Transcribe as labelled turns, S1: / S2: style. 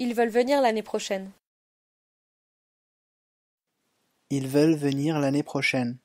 S1: Ils veulent venir l'année prochaine.
S2: Ils veulent venir l'année prochaine.